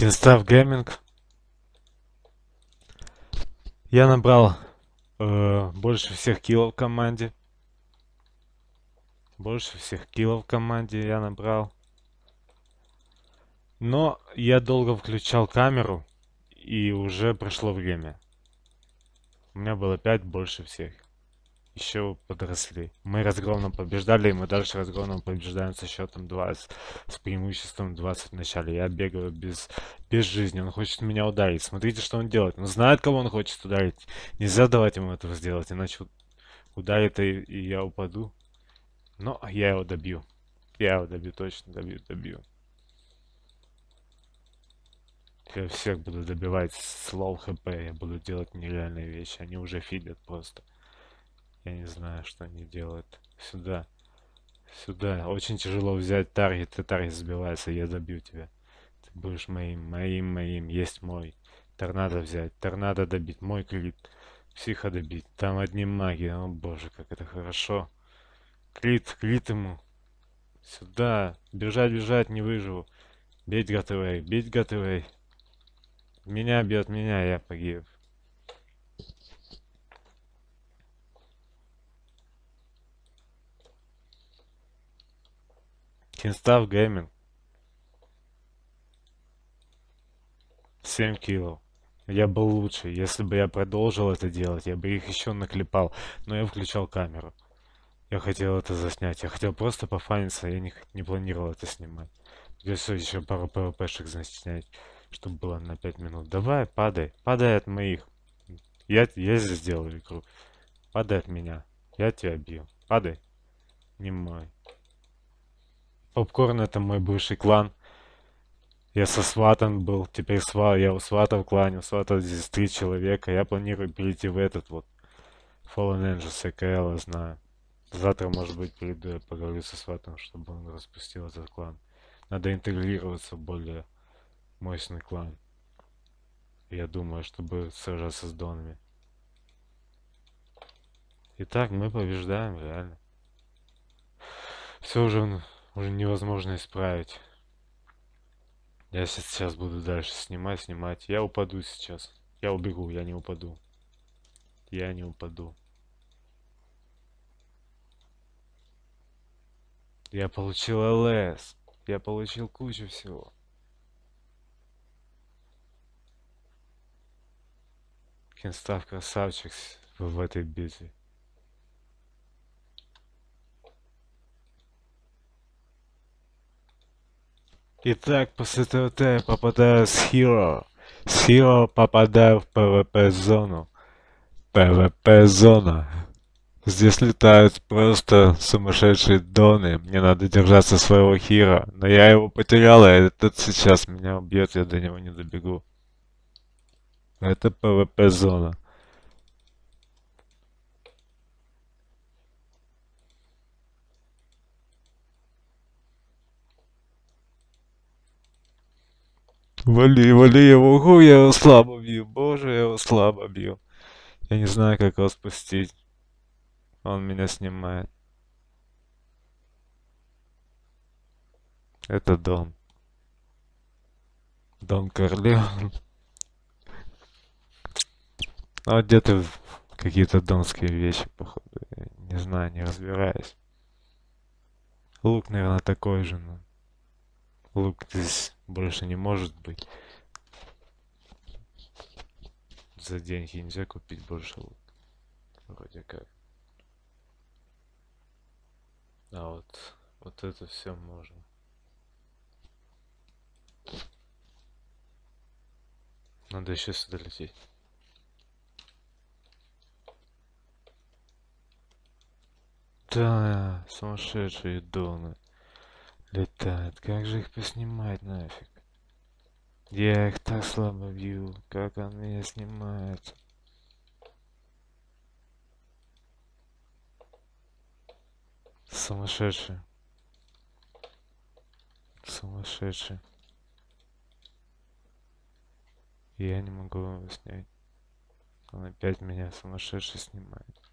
Кинстав Gaming. Я набрал э, больше всех киллов в команде. Больше всех киллов в команде я набрал. Но я долго включал камеру, и уже прошло время. У меня было 5 больше всех. Еще подросли. Мы разгромно побеждали, и мы дальше разгромно побеждаем со счетом 20. С преимуществом 20 в начале. Я бегаю без, без жизни. Он хочет меня ударить. Смотрите, что он делает. Он знает, кого он хочет ударить. Нельзя давать ему этого сделать, иначе ударит, и, и я упаду. Но я его добью. Я его добью, точно добью, добью. Я всех буду добивать слов хп, я буду делать нереальные вещи. Они уже фидят просто. Я не знаю, что они делают. Сюда. Сюда. Очень тяжело взять таргет, и таргет сбивается, я добью тебя. Ты будешь моим, моим, моим. Есть мой. Торнадо взять, торнадо добить, мой крит. Психа добить. Там одни маги. О боже, как это хорошо. Крит, крит ему. Сюда. Бежать, бежать, не выживу. Бить готовей, бить готовей. Меня бьет меня, я погиб. Кинстав Gaming. 7 киллов. Я был лучше. Если бы я продолжил это делать, я бы их еще наклепал. Но я включал камеру. Я хотел это заснять. Я хотел просто пофаниться. Я не, не планировал это снимать. Придется еще пару PvP шек заснять чтобы было на 5 минут. Давай, падай. Падай от моих. Я, я сделал игру. Падай от меня. Я тебя бью. Падай. Не мой. Попкорн это мой бывший клан. Я со сватом был. Теперь сва, я у свата в клане. У свата здесь три человека. Я планирую перейти в этот вот. Fallen Angels ЭКЛ, я знаю. Завтра, может быть, приду, я поговорю со сватом, чтобы он распустил этот клан. Надо интегрироваться более мощный клан. Я думаю, чтобы сражаться с донами. Итак, мы побеждаем, реально. Все уже, уже невозможно исправить. Я сейчас буду дальше снимать, снимать. Я упаду сейчас. Я убегу, я не упаду. Я не упаду. Я получил ЛС. Я получил кучу всего. Кенстав красавчик в, этой битве. Итак, после ТВТ я попадаю с Hero. С Hero попадаю в ПВП-зону. ПВП-зона. Здесь летают просто сумасшедшие доны. Мне надо держаться своего Хира. Но я его потерял, и этот сейчас меня убьет, я до него не добегу. Это ПВП-зона. Вали, вали его, угу, я его слабо бью. Боже, я его слабо бью. Я не знаю, как его спустить. Он меня снимает. Это Дон. Дон Корлеон. Ну, где-то какие-то донские вещи, походу. Я не знаю, не разбираюсь. Лук, наверное, такой же, но... Лук здесь больше не может быть. За деньги нельзя купить больше лук. Вроде как. А вот, вот это все можно. Надо еще сюда лететь. Да, сумасшедшие доны летают. Как же их поснимать нафиг? Я их так слабо бью. Как он меня снимает? Сумасшедший. Сумасшедший. Я не могу его снять. Он опять меня сумасшедший снимает.